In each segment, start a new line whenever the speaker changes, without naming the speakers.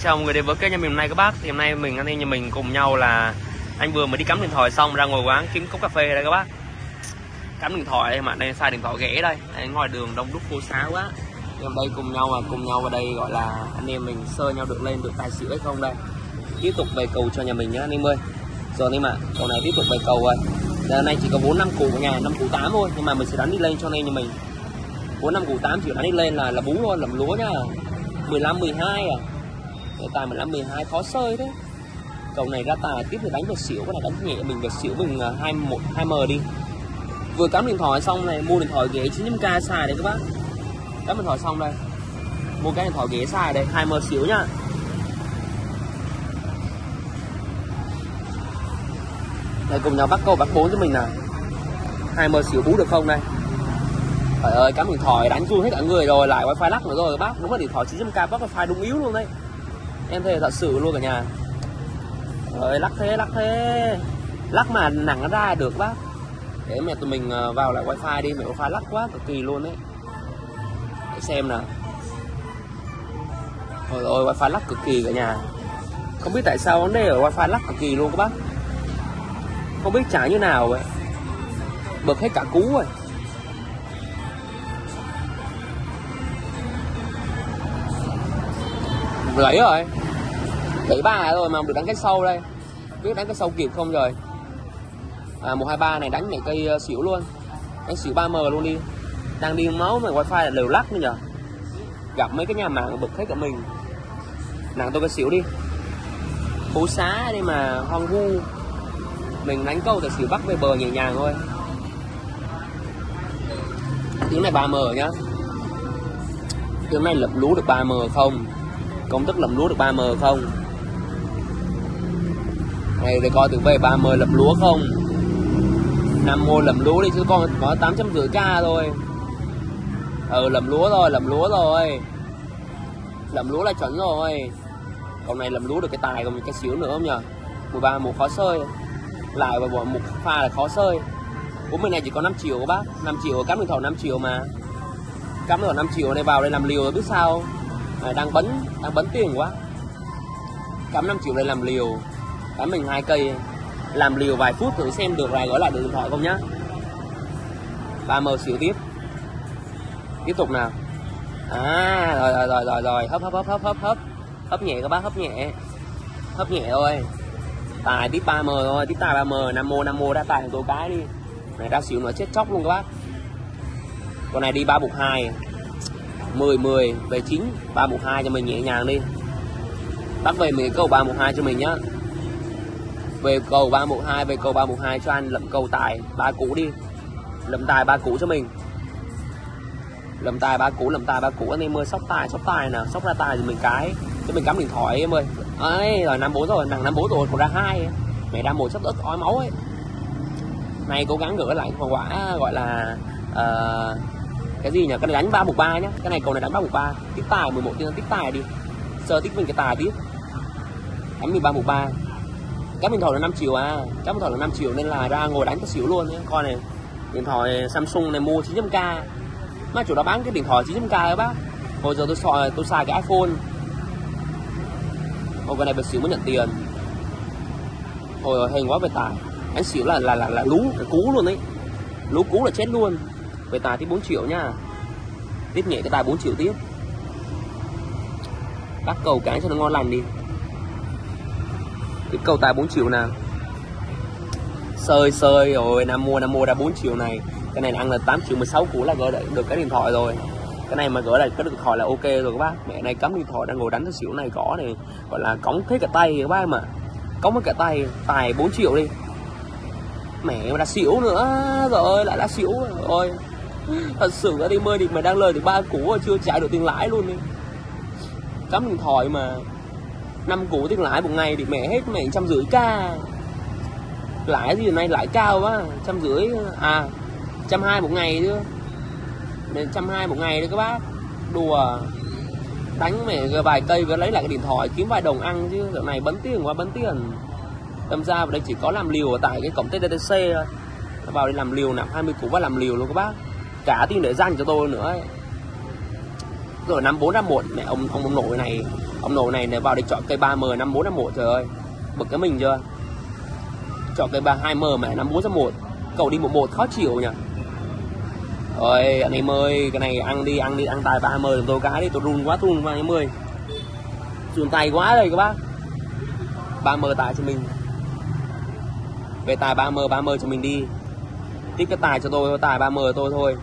Chào mọi người đến với kênh nhà mình hôm nay các bác. Thì hôm nay mình anh em nhà mình cùng nhau là anh vừa mới đi cắm điện thoại xong ra ngồi quán kiếm cốc cà phê đây các bác. Cắm điện thoại mà đây xài điện thoại ghế đây. Đây ngoài đường đông đúc phố xá quá. Em hôm đây cùng nhau mà cùng nhau vào đây gọi là anh em mình sơ nhau được lên được tài xỉu hay không đây. Tiếp tục về cầu cho nhà mình nhá, anh em ơi. Rồi anh em ạ cầu này tiếp tục về cầu rồi. Giờ này chỉ có bốn năm củ ở nhà, năm củ tám thôi. Nhưng mà mình sẽ đánh đi lên cho anh em nhà mình. Bốn năm củ tám chỉ đánh đi lên là là bú thôi làm lúa nhá. 15 12 à cái tài 15 12 khó sơi đấy. Cầu này ra tài tiếp thì đánh về xỉu cái này đánh nhẹ mình về xỉu mình à, 21 2m đi. Vừa cắm điện thoại xong này mua điện thoại ghế 900k xài đấy các bác. Cắm điện thoại xong đây. Mua cái điện thoại ghế xài đây 2m xỉu nhá. Đây cùng nhau bắt câu bắt bốn cho mình nào. 2m xỉu bú được không đây? Trời ơi, cắm điện thoại đánh run hết cả người rồi, lại wifi lắc nữa rồi các bác. Đúng là điện thoại 900k bắt wifi đúng yếu luôn đấy. Em thề thật sự luôn cả nhà. Rồi lắc thế, lắc thế. Lắc mà nặng nó ra được bác. Để mẹ tụi mình ờ, vào lại wifi đi, mẹ wifi lắc quá cực kỳ luôn đấy. Để xem nào. rồi ôi wifi lắc cực kỳ cả nhà. Không biết tại sao vấn đề ở wifi lắc cực kỳ luôn các bác. Không biết trả như nào vậy. Bực hết cả cú rồi. lấy rồi thấy ba rồi mà được đánh cái sâu đây. Biết đánh cái sâu kịp không rồi. À, một hai ba này đánh mẹ cây ờ, xỉu luôn. Đánh xỉu 3 m luôn đi. Đang đi máu mà wifi là lều lắc nữa nhở. Gặp mấy cái nhà mạng bực hết cả mình. Nặng tôi cái xỉu đi. Phố xá đi mà hoang vu. Mình đánh câu thì xỉu bắt về bờ nhẹ nhàng thôi. Tiếng này 3 m nhá. Tiếng này lập lú được 3 m không? Công thức lập lúa được 3M không? Này để coi từ về 30 lập lúa không? 5 mua lầm lúa đi chứ con có 850k thôi. Ừ lầm lúa rồi lầm lúa rồi lầm lúa là chuẩn rồi. Còn này lầm lúa được cái tài còn cái xíu nữa không nhờ? 13 mùa khó sơi. Lại và một pha là khó sơi. Của mình này chỉ có 5 triệu các bác. 5 triệu cắm điện thoại 5 triệu mà. Cắm điện thoại 5 triệu này vào đây làm liều rồi biết sao? À, đang bấn đang bấn tiền quá. Cắm 5 triệu này làm liều cắm mình hai cây, làm liều vài phút thử xem được vài gói lại được điện thoại không nhá. 3m xỉu tiếp. Tiếp tục nào. À rồi rồi rồi rồi rồi. Hấp hấp hấp hấp hấp hấp. Hấp nhẹ các bác, hấp nhẹ. Hấp nhẹ thôi. Tài tiếp 3m thôi. Tiếp tài 3m 5 mô 5 mô, đã tài tôi cái đi. Này ra xỉu nó chết chóc luôn các bác. Con này đi 3 bục 2 10 10 về 9 3 buộc 2 cho mình nhẹ nhàng đi. Bắt về mình câu 3 buộc 2 cho mình nhá về cầu 312 về cầu 312 cho anh lậm cầu tài ba cũ đi. Lậm tài ba cũ cho mình. Lậm tài ba cũ lậm tài ba cũ anh em ơi sóc tài sóc tài nào sóc ra tài thì mình cái. Cho mình cắm điện thoại em ơi. Ấy rồi năm bốn rồi nặng năm bốn rồi còn ra hai. Mẹ ra một sắp ức ói máu ấy. Này cố gắng gửi lại phần quả gọi là uh, cái gì nhỉ? Cái này đánh ba một ba nhá. Cái này cầu này đánh ba một ba. Tiếp tài 11 tiếng tiếp tài đi. Sơ tiếp mình cái tài tiếp. Đánh mình ba một ba cái điện thoại là 5 triệu à. Cái điện thoại là 5 triệu nên là ra ngồi đánh cái xỉu luôn nhé con này điện thoại Samsung này mua 900k mà chủ đó bán cái điện thoại 900k đó bác. Hồi giờ tôi xài tôi xài cái iPhone. Hồi cái này bật xỉu mới nhận tiền. Hồi hình quá về tài. Anh xỉu là là là, là lú là cú luôn đấy lú cú là chết luôn. Về tài tiếp 4 triệu nha. Tiếp nhẹ cái tài 4 triệu tiếp. Bắt cầu cái cho nó ngon lành đi cái cầu tài 4 triệu nào? Sơi sơi rồi, nam mua nam mua ra 4 triệu này. Cái này ăn là 8 triệu 16 củ là gỡ được cái điện thoại rồi. Cái này mà gỡ lại cái điện thoại là ok rồi các bác. Mẹ này cắm điện thoại đang ngồi đánh cái xỉu này có này, gọi là cống thế cả tay các bác mà. Cống mất cả tay, tài 4 triệu đi. Mẹ mà đã xỉu nữa, rồi lại đã xỉu rồi. Thật sự ra đi mơi thì mày đang lời được ba củ chưa trả được tiền lãi luôn đi. Cắm điện thoại mà năm củ tiền lãi một ngày thì mẹ hết mẹ trăm rưỡi ca. Lãi gì nay lãi cao quá trăm rưỡi à trăm hai một ngày chứ. Nên trăm hai một ngày đấy các bác. Đùa đánh mẹ vài cây và lấy lại cái điện thoại kiếm vài đồng ăn chứ. Dạo này bấn tiền quá bấn tiền. Đâm ra vào đây chỉ có làm liều ở tại cái cổng TTC thôi. Vào đây làm liều nạp 20 củ và làm liều luôn các bác. Cả tiền để dành cho tôi nữa ấy. rồi năm bốn năm một mẹ ông ông, ông nội này ông nội này vào đây chọn cây 3M 5451 trời ơi. Bực cái mình chưa? Chọn cây ba 2M mà 5461 cậu đi một một khó chịu nhỉ? Rồi anh em ơi, cái này ăn đi ăn đi, ăn tài 3M tôi cái đi, tôi run quá run quá, anh em ơi. Run tay quá đây, các bác. 3M tài cho mình. Về tài 3M 3M cho mình đi. Tiếp cái tài cho tôi, tài 3M tôi thôi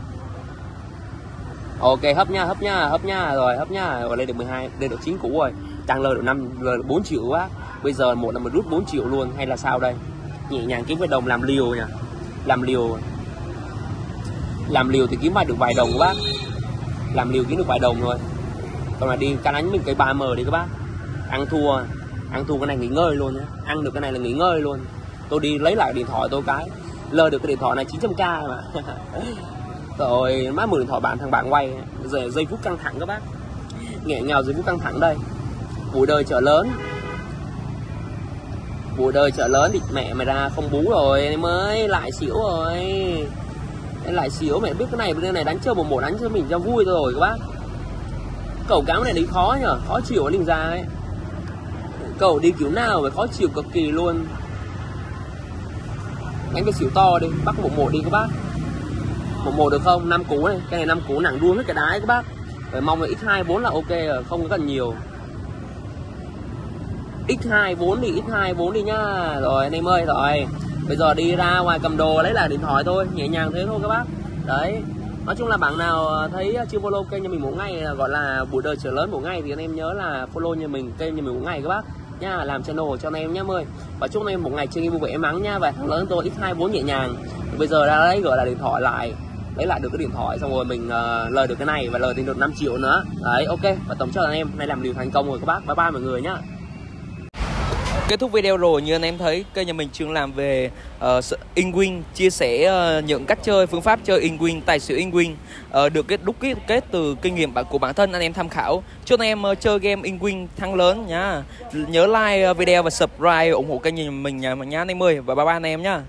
ok, hấp nha hấp nha hấp nha. Rồi, hấp nha. Rồi lên được 12 lên được 9 cũ rồi. Tăng lời được 5 lời được 4 triệu quá. Bây giờ một là mình rút 4 triệu luôn. Hay là sao đây? Nhẹ nhàng kiếm cái đồng làm liều nha làm liều. Làm liều thì kiếm vài được vài đồng các bác. Làm liều kiếm được vài đồng rồi. Còn là đi canh ánh mình cái 3M đi các bác. Ăn thua ăn thua cái này nghỉ ngơi luôn nhé. Ăn được cái này là nghỉ ngơi luôn. Tôi đi lấy lại điện thoại tôi cái. Lơ được cái điện thoại này 900k mà. rồi, má mượn điện thoại bạn thằng bạn quay. Giờ giây phút căng thẳng các bác. Nghẹn ngào giây phút căng thẳng đây. Buổi đời chợ lớn. Buổi đời chợ lớn thì mẹ mày ra không bú rồi mới lại xỉu rồi. Lại xỉu, mẹ biết cái này, bên này đánh chơi một một đánh cho mình cho vui rồi các bác. Cậu cáo này đấy khó nhở, khó chịu linh ra ấy. Cậu đi kiểu nào phải khó chịu cực kỳ luôn. Đánh cái xỉu to đi, bắt một một đi các bác một một được không? Năm cú này cái này năm cú nặng đuôi hết cái đái các bác. Phải mong là x hai, bốn là ok rồi, không có cần nhiều. X2 4 đi x2 4 đi nhá. Rồi, anh em ơi, rồi. Bây giờ đi ra ngoài cầm đồ, lấy lại điện thoại thôi. Nhẹ nhàng thế thôi các bác. Đấy. Nói chung là bạn nào thấy chưa follow kênh nhà mình mỗi ngày, gọi là buổi đời trở lớn mỗi ngày thì anh em nhớ là follow nhà mình, kênh nhà mình mỗi ngày các bác. Nha, làm channel cho anh em nhé ơi và chúc anh em một ngày chơi game vui vẻ mắng nha. Và thằng lớn tôi x2 4 nhẹ nhàng. Bây giờ ra lấy gọi là điện thoại lại lấy lại được cái điện thoại xong rồi mình uh, lời được cái này và lời được 5 triệu nữa. Đấy ok. Và tổng cho anh em nay làm điều thành công rồi các bác. Bye bye mọi người nhá.
Kết thúc video rồi như anh em thấy kênh nhà mình chuyên làm về ờ, uh, in win chia sẻ uh, những cách chơi phương pháp chơi in win tài xỉu in win uh, được kết đúc kết, kết từ kinh nghiệm của bản thân anh em tham khảo. Chúc anh em uh, chơi game in win thắng lớn nhá. Nhớ like uh, video và subscribe ủng hộ kênh nhà mình nhà nhá anh em ơi. Và bye bye anh em nhá.